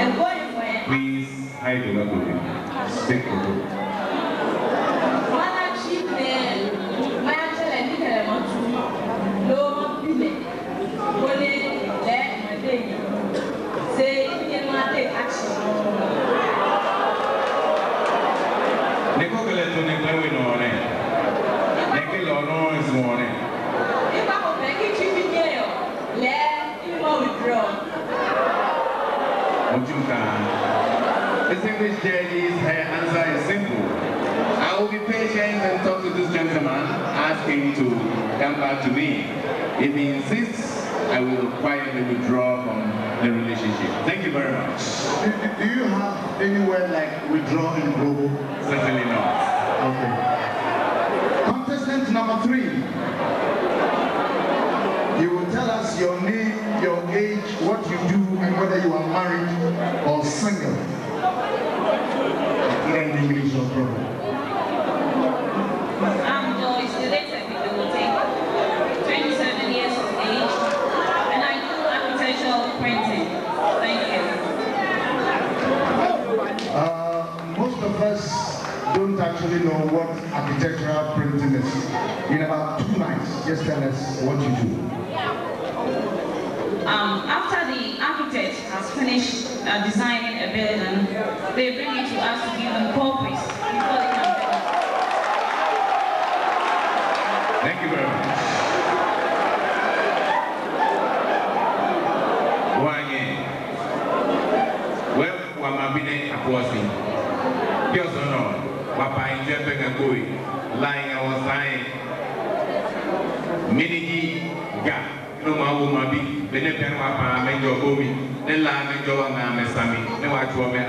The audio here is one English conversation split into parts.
And going for it, Please hide the logo. Stick to it. Mana cheap man, my actual and you can want to low pile. Only let my baby say you can take action. Neko kele to ne kwe no ne. Neki lo no is one. If I go back, it's you in jail. Let you know withdraw. Ojumka. Distinguished judges, her answer is simple. I will be patient and talk to this gentleman, ask him to come back to me. If he insists, I will quietly withdraw from the relationship. Thank you very much. Do, you have anywhere like withdraw in Global? Certainly not. Okay. Contestant number three. You will tell us your name, your age, what you do, and whether you are married or single. Either in English or proper. I'm Joyce Dilete Bidote, 27 years of age, and I do architectural printing. Thank you. Uh, most of us don't actually know what architectural printing is. In about two lines, just tell us what you do. Um, after the architect has finished uh, designing a building, they bring it to us to give them copies before they can build. Thank you very much. Wanye. Well, wamabine akwasi. Kyoso no. Wapa inje penga kui. Lying our sign. Minigi ga. No mawu mabi. Bene pen wapa menjo komi. Ne la menjo wanga mesami. Ne wachua me.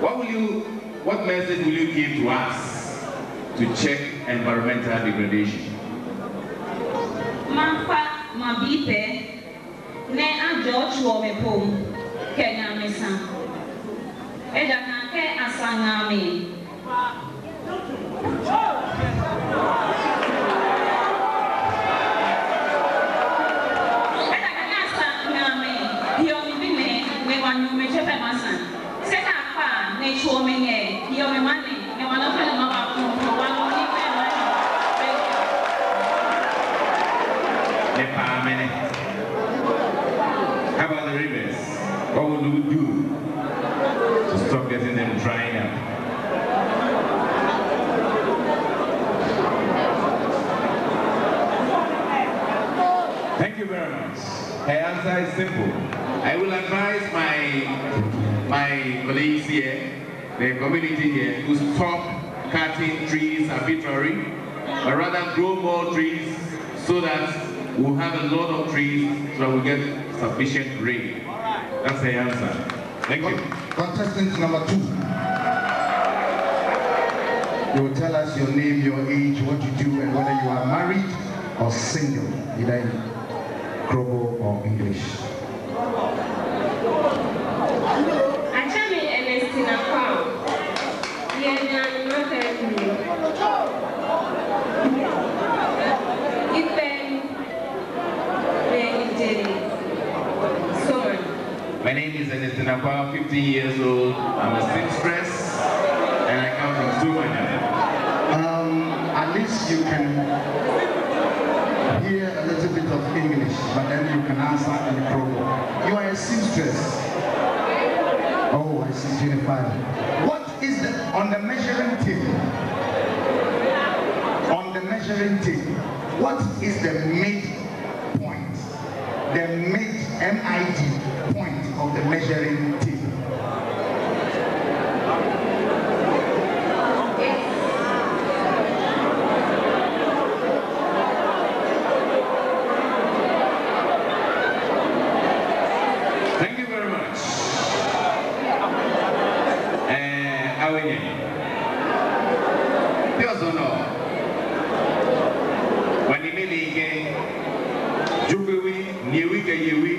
What will you, what message will you give to us to check environmental degradation? Mamfa mabipe ne ajo me kenya mesa. Eda kan asangami. How about the rivers? What would we do stop getting them drying up? Thank you very much. Her answer is simple. I will advise my my colleagues here, the community here, to stop cutting trees arbitrarily, but rather grow more trees so that we'll have a lot of trees so that we get sufficient rain. That's the answer. Thank you. Contestant number two. You will tell us your name, your age, what you do, and whether you are married or single, either in Krobo or English. Ernestina Kwao, 15 years old. I'm a seamstress, and I come from Somanya. Um, at least you can hear a little bit of English, but then you can answer in Krobo. You are a seamstress. Oh, I see, 25. What is the, on the measuring tape? On the measuring tape, what is the mid point? The mid, M-I-D, point of the measuring tape? Thank you very much. Eh, Awenye. Piozono. Wanimeli ike. Jukwewi, niewi ke yewi,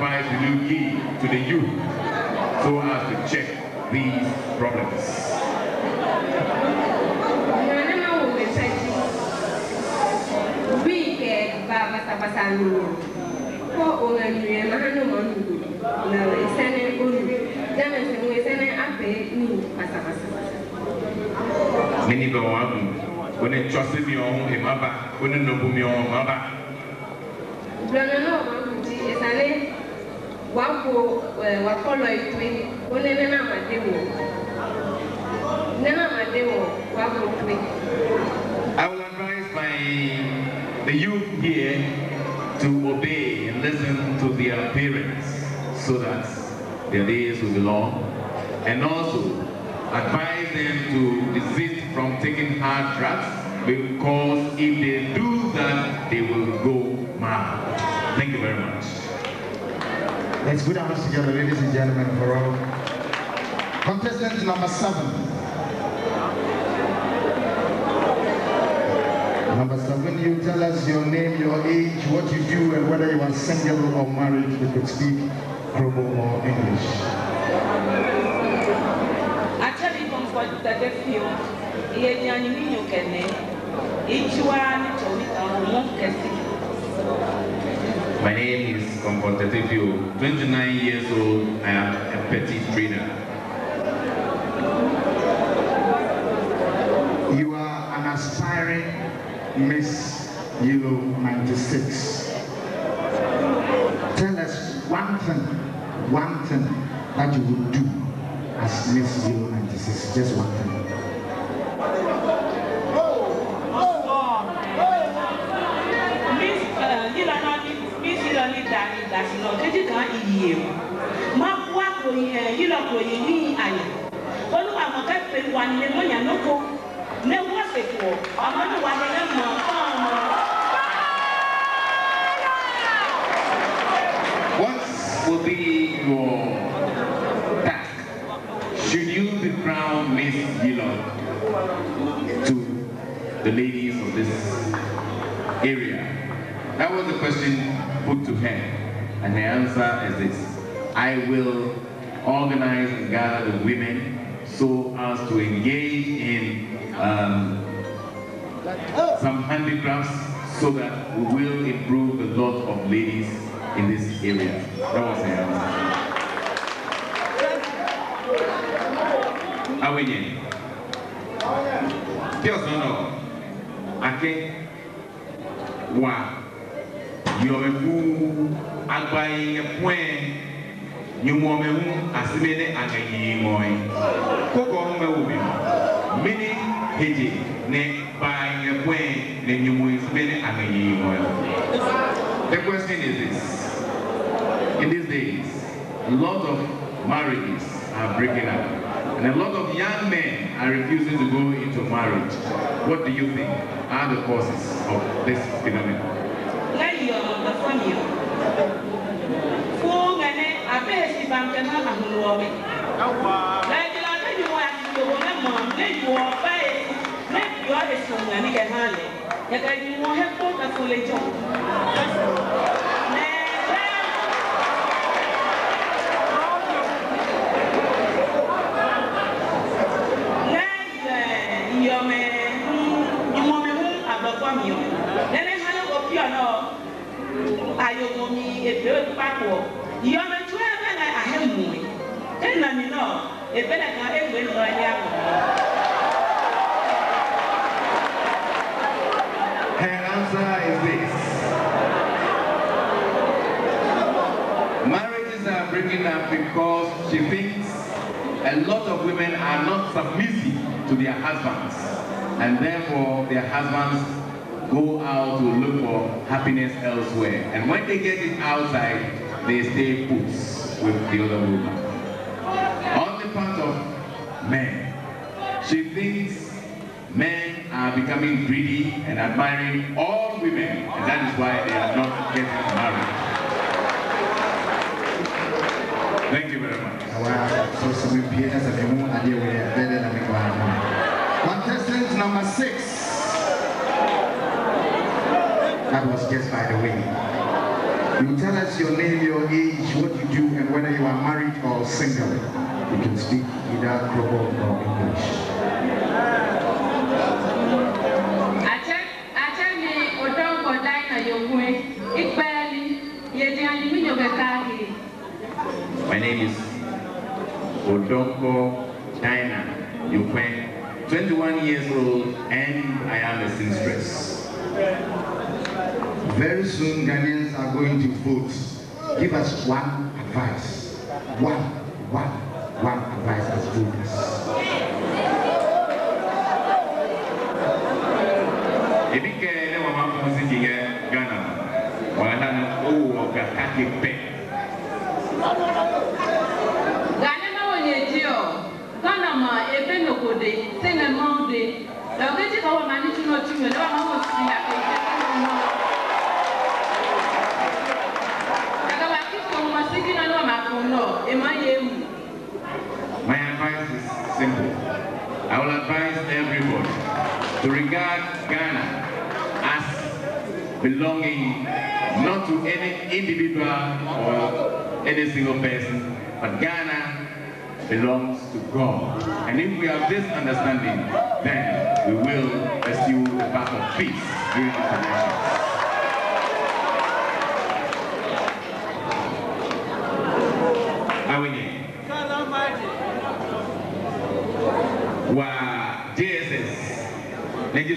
advice will you give to the youth so as to check these problems? Nana ma wo me sɛti. Bii kɛ ba basabasa nunu. Ko o ŋa nyuɛ ma ma nugu. Na esɛnɛ o nu. Dɛmɛ sɛ ŋun esɛnɛ apɛ on wa ko ɛ wa kɔlɔ itue. Ko ne nana ma wo. Nana ma wo wa ko. I will advise my the youth here to obey and listen to their parents so that their days will be long and also advise them to desist from taking hard drugs because if they do that they will go mad. Thank you very much. Let's put our hands together, ladies and gentlemen, for all. Contestant number seven. Number seven, you tell us your name, your age, what you do, and whether you are single or married. You could speak Krobo or English. Actually, that they feel. Iye ni anyi mi nyo kene. Ichiwa ni chomi ka kesi. My name is Comfort Tetefio, 29 years old. I am a petty trainer. You are an aspiring Miss Euro 96. Tell us one thing, one thing that you would do as Miss Euro 96. Just one thing. What will be your task? Should you be crowned Miss Yilon to the ladies of this area? That was the question put to her, and the answer is this. I will organize and gather the women so as to engage in um, some handicrafts so that we will improve the lot of ladies in this area. That was the answer. Awenye. Pio sono. Ake. Wa. Yomefu. Mini ne. The question is this. In these days, a lot of marriages are breaking up. And a lot of young men are refusing to go into marriage. What do you think are the causes of this phenomenon? wọ mi. lẹ́yìn la ne yi wọ yàtí gbogbo ne mọ̀ ne yi wọ bẹ́ẹ̀ ne yi bẹ sùn ní kẹ hàn lẹ yàtọ̀ yi wọ hẹ kó ka fún jọ. Nene hali ko pia no pa ko. Yo me ẹnna mi nọ ebe na kan egbe nọ ẹni. Her answer is this. Marriages are breaking up because she thinks a lot of women are not submissive to their husbands. And therefore, their husbands go out to look for happiness elsewhere. And when they get it outside, they stay put with the other woman men. She thinks men are becoming greedy and admiring all women, and that is why they are not getting married. Thank you very much. Contestant number six. That was just by the way. You tell us your name, your age, what you do, and whether you are married or single you can speak either Krobo or English Akyɛ akyɛ ni odɔnkɔ dan na yɛhue ikpɛɛli yɛdi anyi mi nyɔ kɛkɛ ahi. My name is Odoko Dinah Yukwen, 21 years old, and I am a seamstress. Very soon, Ghanaians are going to vote. Give us one advice. One, one, one advice as voters. Ebi kɛ ne wa ma fɔ si kiyɛ Ghana, wala na o wɔ ka kaki pɛ. Gane ma wo nye di o, Ghana ma ebe noko de, sene ma wo de, lɔkiti ka wo ma ni tunu otu mi, lɔba ma wo si akeke kunu mo. Daga wa kiko mo ma sigi na lɔba ma kun lɔ, ema ye mu. My advice is simple. I will advise everybody to regard Ghana as belonging not to any individual or any single person, but Ghana belongs to God. And if we have this understanding, then we will pursue the path of peace during this election. Awinye. wa JSS neji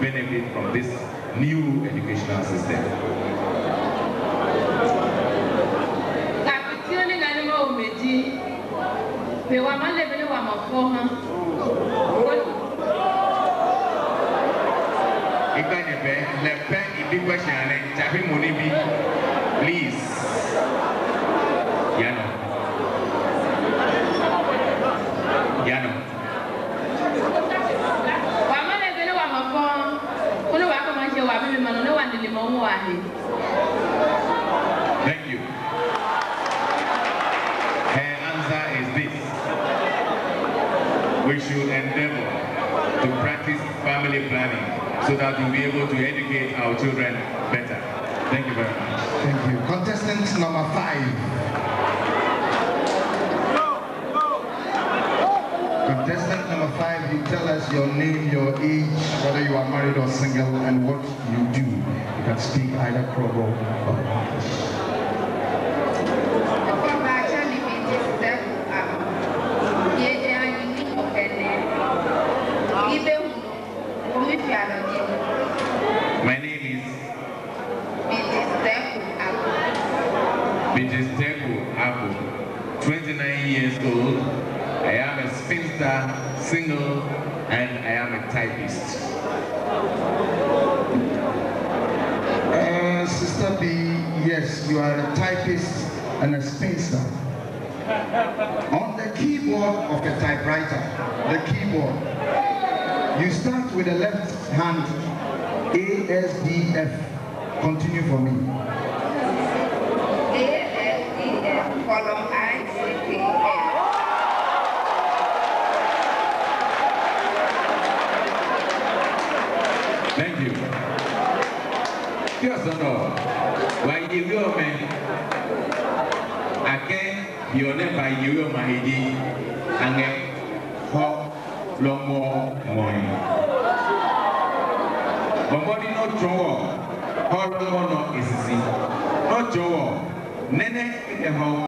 benefit from this new educational system. Kapitio ni gane ma wo meji, pe wa ma lebe ne wa ma fɔ ha. Igbanyebe, le pe ibi question ne, chafi muni bi, please. Yano. Yano. Wa ma lebe ne wa ma fɔ, ko ne wa kama se wa bi mi ma no ne wa nili ma wo wa he. Thank you. Her answer is this. We should endeavor to practice family planning so that we'll be able to educate our children better. Thank you very much. Thank you. Contestant number five. Contestant number five, you tell us your name, your age, whether you are married or single, and what you do. You can speak either Krobo or English. Ọba akyɛ ne bi di sɛ a yɛde anyi ne ɔkɛnɛ. Ibe hu no, omi fi alɔdi mu. My name is Bi di sɛ ako. Mrs. Teko Abu, 29 years old. I am a spinster, single, and I am a typist. Uh, Sister B, yes, you are a typist and a spinster. On the keyboard of a typewriter, the keyboard, you start with the left hand, A, S, D, F. Continue for me. A S D F column I C K Thank you. Yes or no? Why you will me? Again, you never you will my ID and ho lomo moi. Bọ̀bọ̀dì náà jọ̀wọ́, ọ̀rọ̀ wọn náà èsìsì, náà jọ̀wọ́, nẹ́nẹ́ ẹ̀họ́.